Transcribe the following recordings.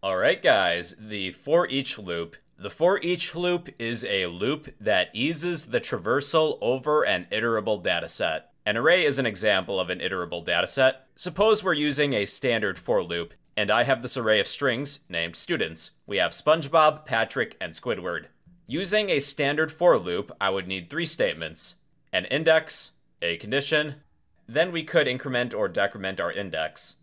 Alright guys, the for each loop. The for each loop is a loop that eases the traversal over an iterable dataset. An array is an example of an iterable dataset. Suppose we're using a standard for loop, and I have this array of strings named students. We have SpongeBob, Patrick, and Squidward. Using a standard for loop, I would need three statements. An index, a condition, then we could increment or decrement our index.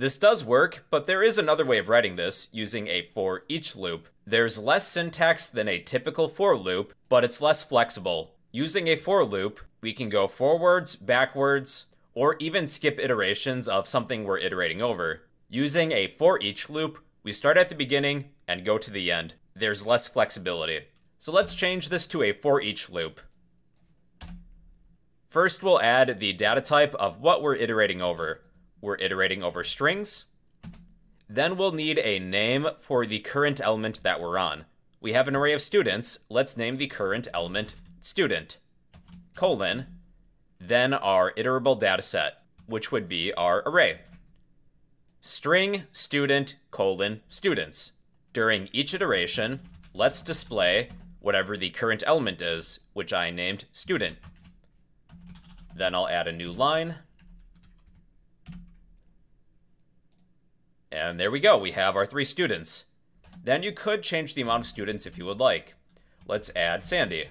This does work, but there is another way of writing this using a for each loop. There's less syntax than a typical for loop, but it's less flexible. Using a for loop, we can go forwards, backwards, or even skip iterations of something we're iterating over. Using a for each loop, we start at the beginning and go to the end. There's less flexibility. So let's change this to a for each loop. First, we'll add the data type of what we're iterating over. We're iterating over strings. Then we'll need a name for the current element that we're on. We have an array of students. Let's name the current element student, colon, then our iterable data set, which would be our array. String student colon students. During each iteration, let's display whatever the current element is, which I named student. Then I'll add a new line. And there we go, we have our three students. Then you could change the amount of students if you would like. Let's add Sandy.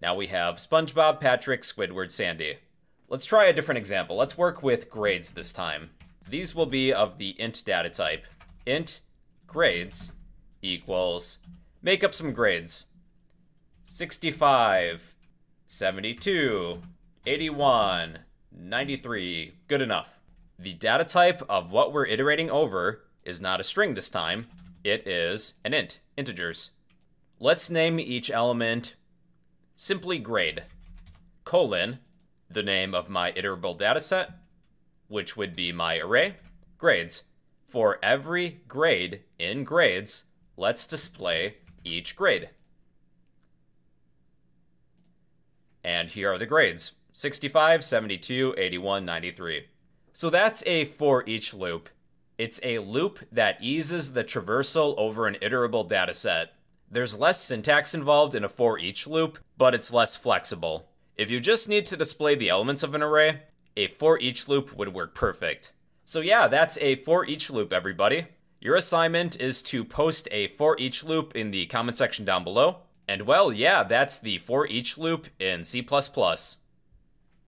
Now we have SpongeBob, Patrick, Squidward, Sandy. Let's try a different example. Let's work with grades this time. These will be of the int data type. int grades equals, make up some grades. 65, 72, 81, 93, good enough. The data type of what we're iterating over is not a string this time, it is an int, integers. Let's name each element simply grade, colon, the name of my iterable dataset, which would be my array, grades. For every grade in grades, let's display each grade. And here are the grades 65, 72, 81, 93. So that's a for each loop. It's a loop that eases the traversal over an iterable dataset. There's less syntax involved in a for each loop, but it's less flexible. If you just need to display the elements of an array, a for each loop would work perfect. So yeah, that's a for each loop, everybody. Your assignment is to post a for each loop in the comment section down below. And well, yeah, that's the for each loop in C++.